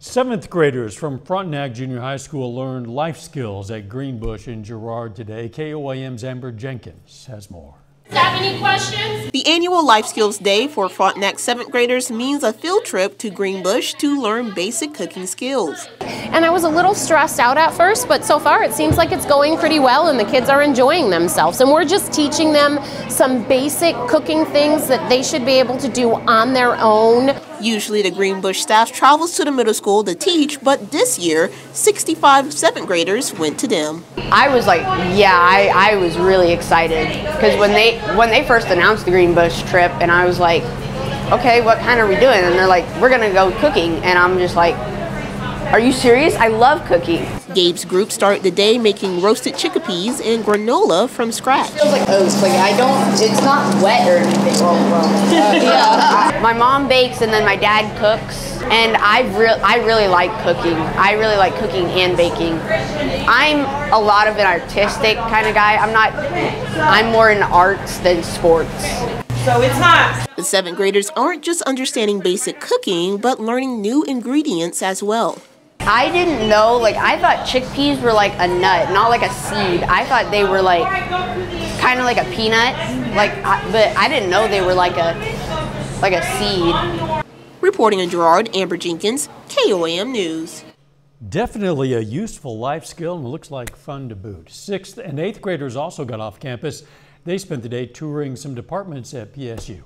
Seventh graders from Frontenac Junior High School learned life skills at Greenbush in Girard today. KOAM's Amber Jenkins has more. Have any questions? The annual Life Skills Day for Frontenac 7th graders means a field trip to Greenbush to learn basic cooking skills. And I was a little stressed out at first, but so far it seems like it's going pretty well and the kids are enjoying themselves. And we're just teaching them some basic cooking things that they should be able to do on their own. Usually the Greenbush staff travels to the middle school to teach, but this year, 65 7th graders went to them. I was like, yeah, I, I was really excited because when they when they first announced the Greenbush trip and I was like, okay, what kind are we doing? And they're like, we're gonna go cooking and I'm just like, are you serious? I love cooking. Gabe's group started the day making roasted chickpeas and granola from scratch. It feels like oats. Like I don't. It's not wet or anything. Well, well, uh, yeah. my mom bakes and then my dad cooks, and I really, I really like cooking. I really like cooking and baking. I'm a lot of an artistic kind of guy. I'm not. I'm more in arts than sports. So it's not. The seventh graders aren't just understanding basic cooking, but learning new ingredients as well. I didn't know, like, I thought chickpeas were like a nut, not like a seed. I thought they were like kind of like a peanut, like, but I didn't know they were like a like a seed. Reporting in Girard, Amber Jenkins, KOAM News. Definitely a useful life skill and looks like fun to boot. Sixth and eighth graders also got off campus. They spent the day touring some departments at PSU.